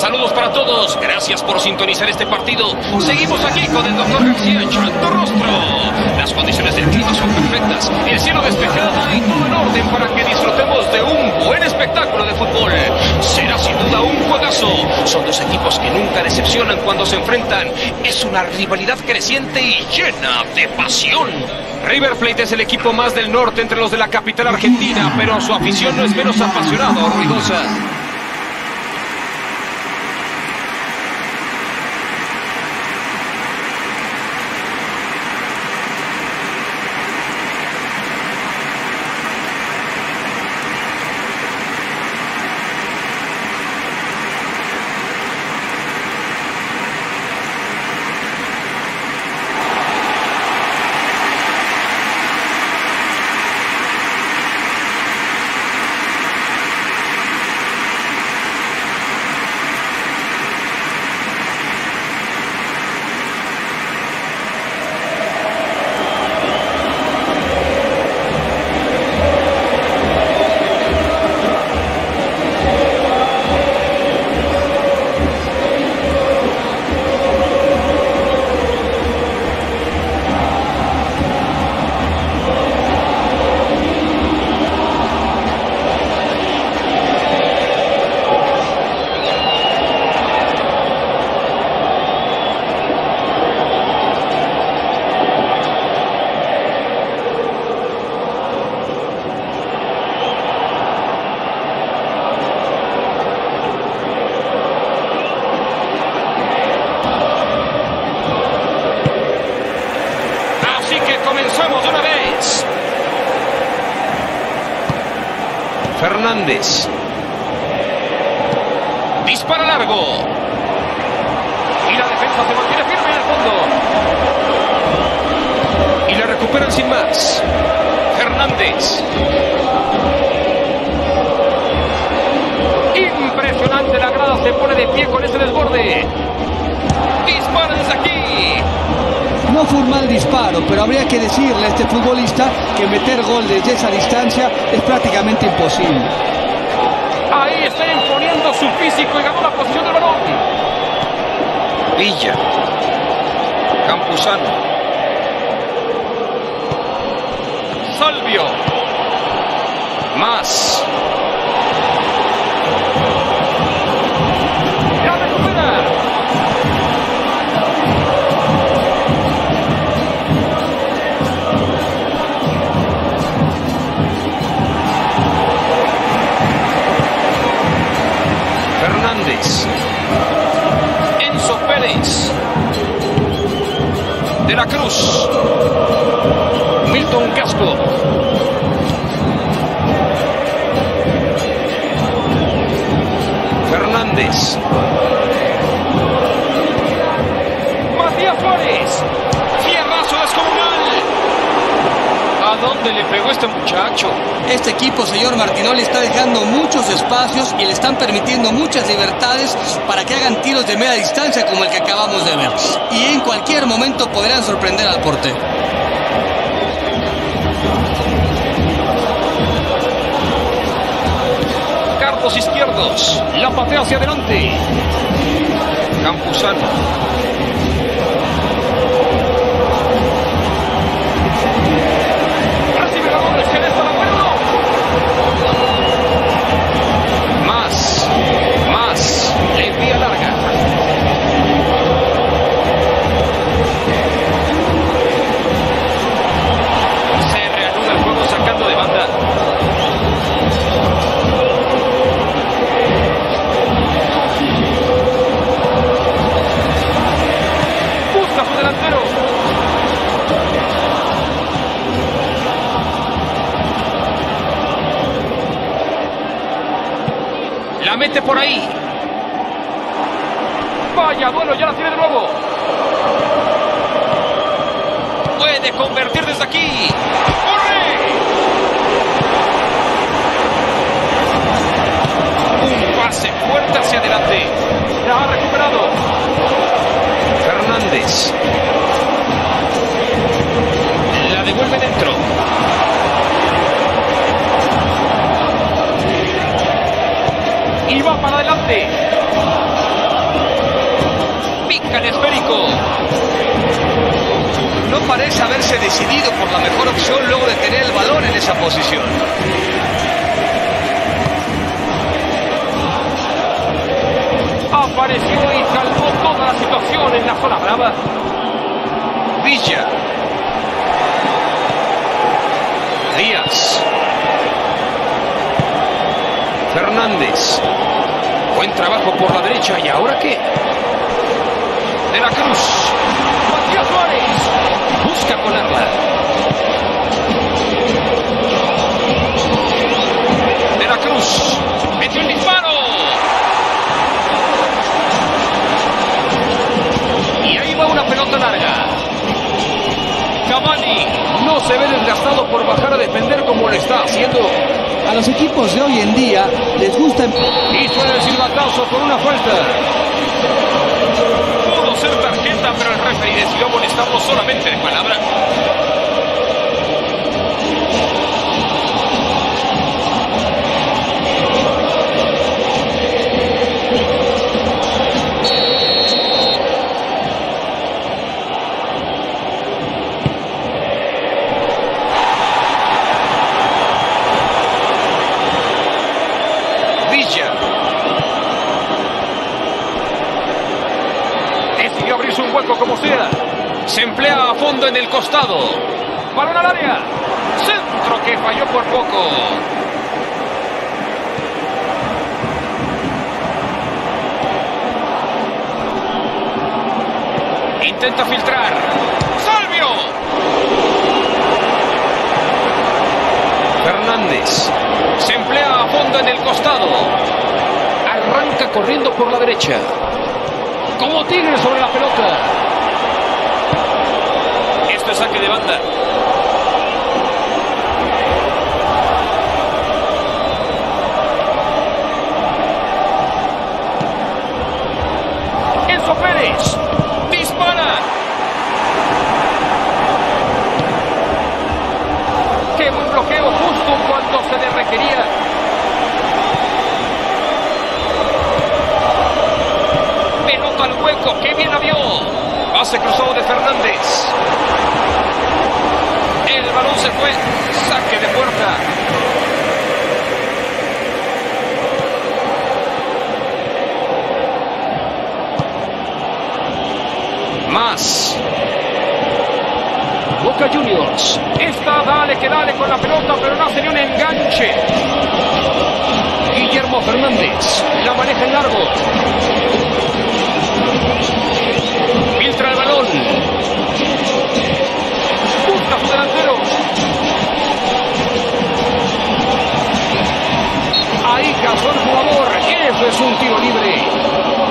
Saludos para todos. Gracias por sintonizar este partido. Seguimos aquí con el doctor García Chanto Rostro. Las condiciones del clima son perfectas. El cielo despejado y todo en orden para que disfrutemos de un buen espectáculo de fútbol. Será sin duda un juegazo. Son dos equipos que nunca decepcionan cuando se enfrentan. Es una rivalidad creciente y llena de pasión. River Plate es el equipo más del norte entre los de la capital argentina, pero su afición no es menos apasionada o ruidosa. Recuperan sin más. Fernández. Impresionante, la grada se pone de pie con ese desborde. Dispara desde aquí. No fue un mal disparo, pero habría que decirle a este futbolista que meter gol desde esa distancia es prácticamente imposible. Ahí está imponiendo su físico y ganó la posición del balón. Villa. Campuzano. Salvio. Más. Permitiendo muchas libertades para que hagan tiros de media distancia como el que acabamos de ver. Y en cualquier momento podrán sorprender al portero. Carlos Izquierdos. La patea hacia adelante. Campuzano. Por ahí. Vaya, bueno, ya la tiene de nuevo. Puede convertir desde aquí. ¡Corre! Un pase fuerte hacia adelante. La ha recuperado. Fernández. La devuelve dentro. Adelante. Toca el esférico. No parece haberse decidido por la mejor opción luego de tener el balón en esa posición. Apareció y calmó toda la situación en la zona brava. Villa. Díaz. Fernández. Buen trabajo por la derecha. ¿Y ahora qué? De la Cruz. Matías Suárez. Busca colarla. Los equipos de hoy en día les gusta... Y suena el silbatazo por una falta. Pudo ser tarjeta, pero el referee decidió amonestarlo solamente de palabra. En el costado. Balón al área. Centro que falló por poco. Intenta filtrar. ¡Salvio! Fernández. Se emplea a fondo en el costado. Arranca corriendo por la derecha. Como tigre sobre la pelota. Saque de banda. Enzo Pérez. Dispara. Qué buen bloqueo justo cuando se le requería. Pelota al hueco, qué bien la. Pase cruzado de Fernández. El balón se fue. Saque de puerta. Más. Boca Juniors. Esta dale que dale con la pelota, pero no ni un enganche. Guillermo Fernández la maneja en largo. Busca su delantero. Ahí cazó el jugador. Es un tiro libre.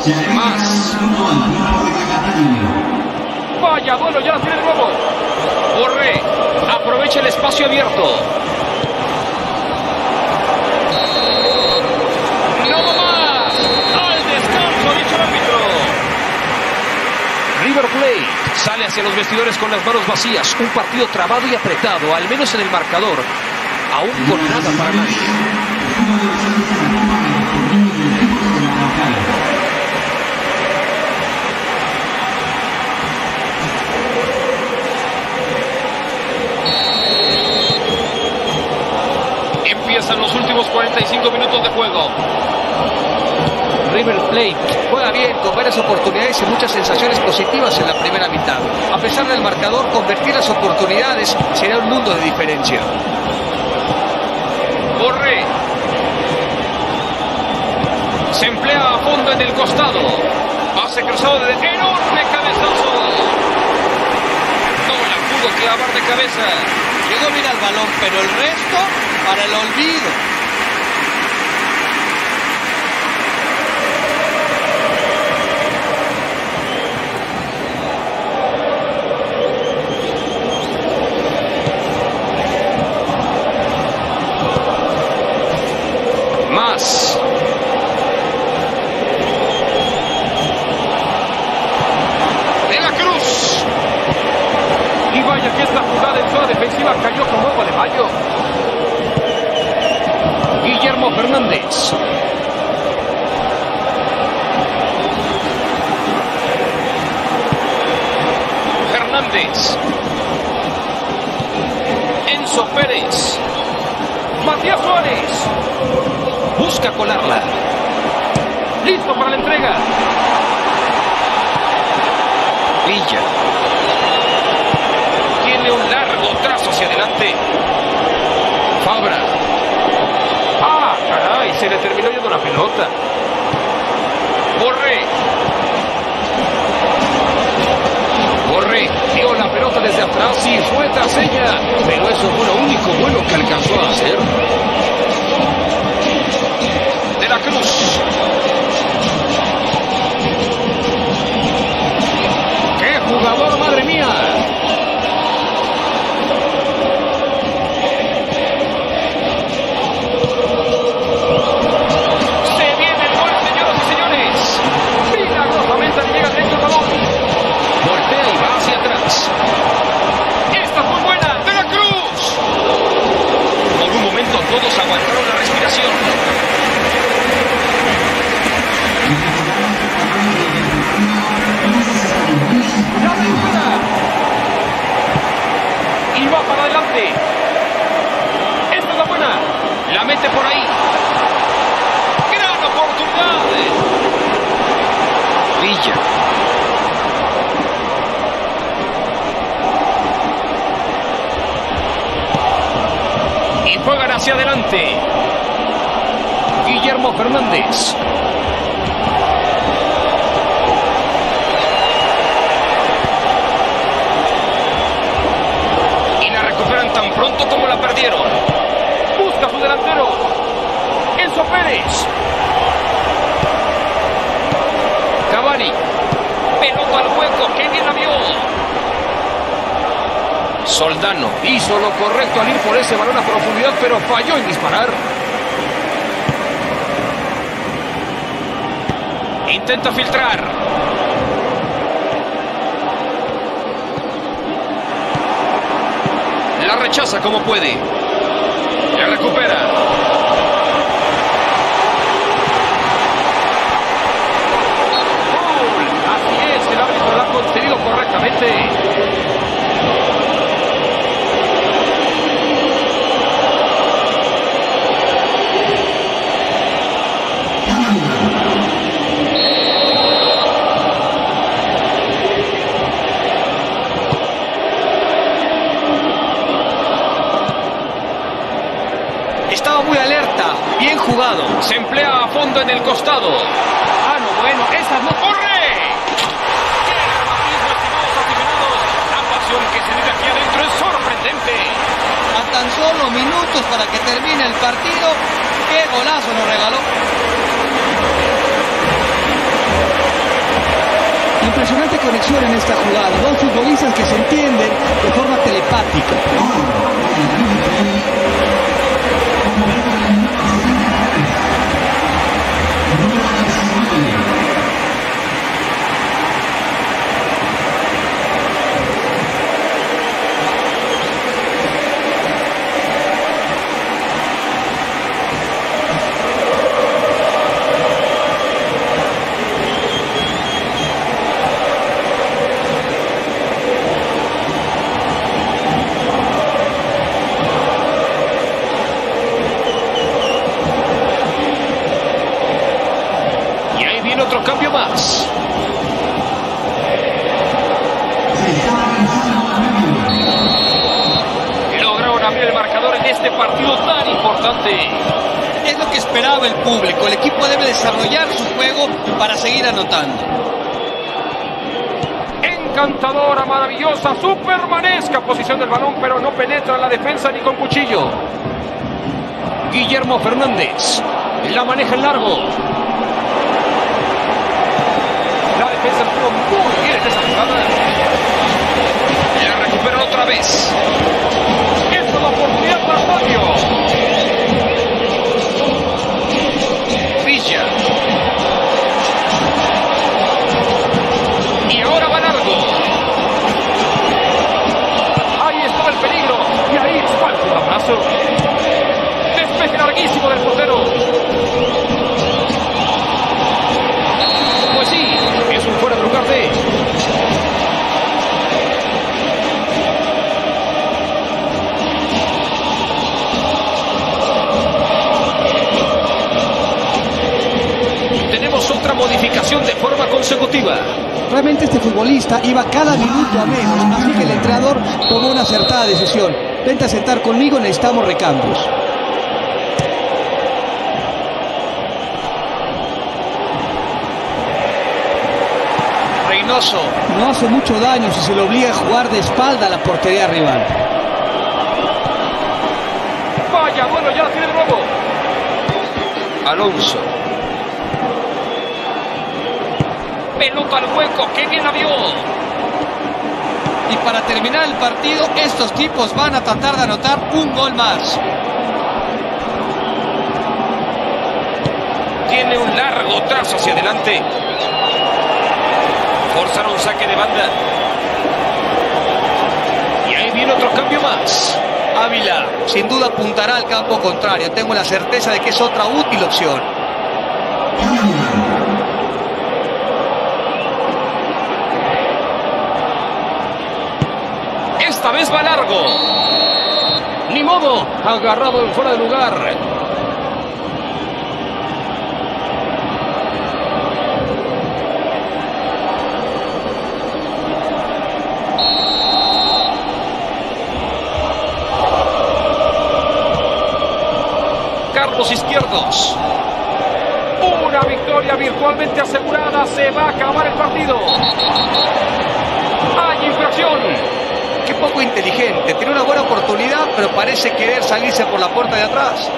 Más. Vaya duelo, ya la tiene de nuevo. Borré. Aprovecha el espacio abierto. No más. Al descanso, dicho el árbitro. River Plate sale hacia los vestidores con las manos vacías. Un partido trabado y apretado, al menos en el marcador. Aún con nada para nadie. Empiezan los últimos 45 minutos de juego. River Plate juega bien, con varias oportunidades y muchas sensaciones positivas en la primera mitad. A pesar del marcador, convertir las oportunidades será un mundo de diferencia. Borré. Se emplea a fondo en el costado. Pase cruzado de enorme cabezazo. No la pudo clavar de cabeza. Llegó bien al balón, pero el resto para el olvido. Enzo Pérez. Matías Suárez. Busca colarla. Listo para la entrega. Villa. Tiene un largo trazo hacia adelante. Fabra. ¡Ah, caray! Se le terminó yendo la pelota. Pelota desde atrás y fue tras ella. Pero eso fue lo único bueno que alcanzó a hacer. Para adelante. Esta es la buena. La mete por ahí. Gran oportunidad. Villa. Y juegan hacia adelante. Guillermo Fernández. Pronto como la perdieron. Busca su delantero. Enzo Pérez. Cavani. Pelota al hueco. ¡Qué bien la vio! Soldano hizo lo correcto al ir por ese balón a profundidad, pero falló en disparar. Intenta filtrar. Rechaza como puede. La recupera. ¡Gol! Así es, el árbitro lo ha concedido correctamente. Se emplea a fondo en el costado. Ah, no, bueno, esa no. ¡Corre! ¡Qué dramatismo, estimados aficionados! La pasión que se vive aquí adentro es sorprendente. A tan solo minutos para que termine el partido. ¡Qué golazo nos regaló! Impresionante conexión en esta jugada. Dos futbolistas que se entienden de forma telepática. Es lo que esperaba el público. El equipo debe desarrollar su juego para seguir anotando. Encantadora, maravillosa, supermanesca posición del balón, pero no penetra la defensa ni con cuchillo. Guillermo Fernández la maneja en largo. La defensa estuvo muy bien en esa jugada. La recupera otra vez. Esta es la oportunidad para Fabio. Iba cada minuto a menos, así que el entrenador tomó una acertada decisión. Vente a sentar conmigo, necesitamos recambios. Reynoso. No hace mucho daño si se le obliga a jugar de espalda a la portería rival. Vaya, bueno, ya la tiene de nuevo. Alonso. Pelota al hueco, qué bien la vio. Y para terminar el partido, estos tipos van a tratar de anotar un gol más. Tiene un largo trazo hacia adelante. Forzaron un saque de banda. Y ahí viene otro cambio más. Ávila, sin duda apuntará al campo contrario. Tengo la certeza de que es otra útil opción. Esta vez va largo. Ni modo, agarrado en fuera de lugar. Carlos Izquierdos. Una victoria virtualmente asegurada. Se va a acabar el partido. Hay infracción. Qué poco inteligente. Tiene una buena oportunidad, pero parece querer salirse por la puerta de atrás.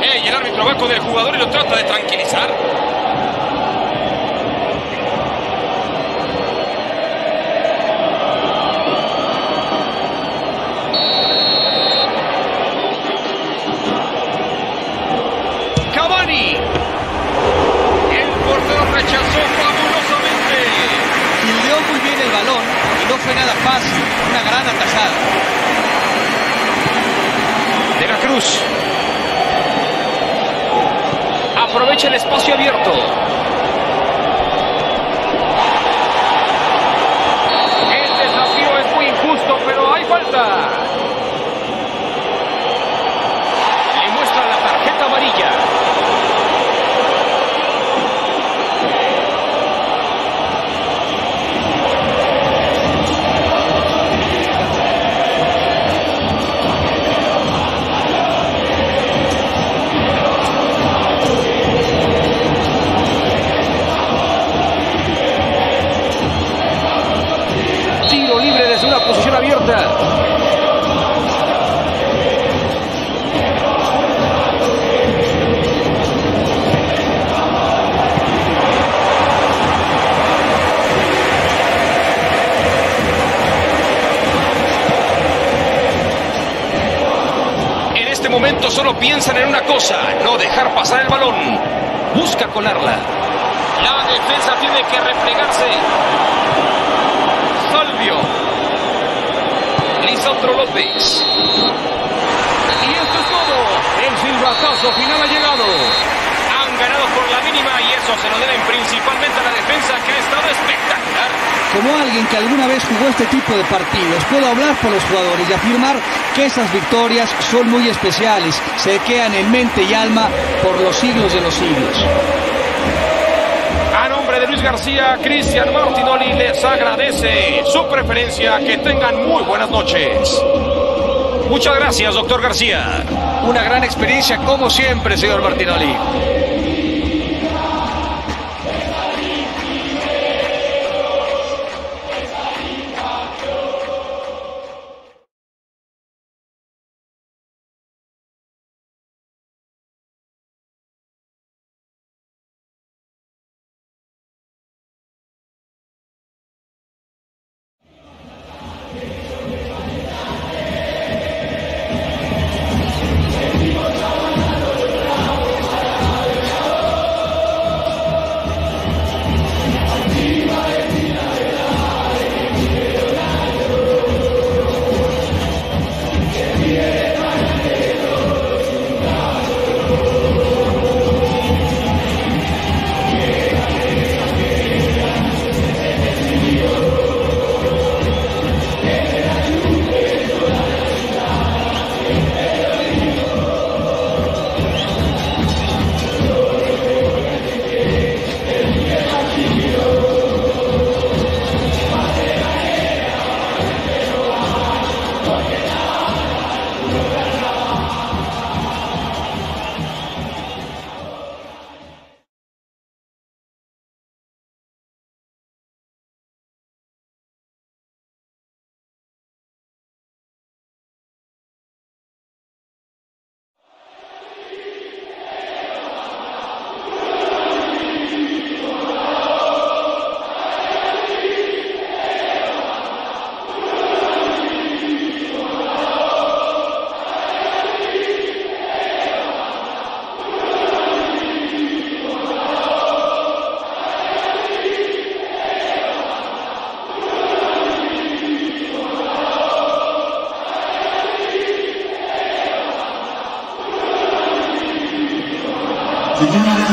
Ey, el árbitro va con el jugador y lo trata de tranquilizar. Este momento solo piensan en una cosa, no dejar pasar el balón. Busca colarla. La defensa tiene que replegarse. Salvio. Lisandro López. Y esto es todo. El silbatazo final ha llegado. Ganado por la mínima y eso se lo deben principalmente a la defensa que ha estado espectacular. Como alguien que alguna vez jugó este tipo de partidos, puedo hablar por los jugadores y afirmar que esas victorias son muy especiales, se quedan en mente y alma por los siglos de los siglos. A nombre de Luis García, Cristian Martinoli les agradece su preferencia. Que tengan muy buenas noches. Muchas gracias, doctor García. Una gran experiencia como siempre, señor Martinoli.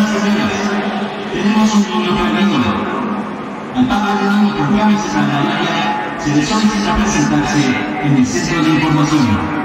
Tenemos un nuevo partido. Al Papa Fernando Portugal Secretaria se le solicita presentarse en el centro de información.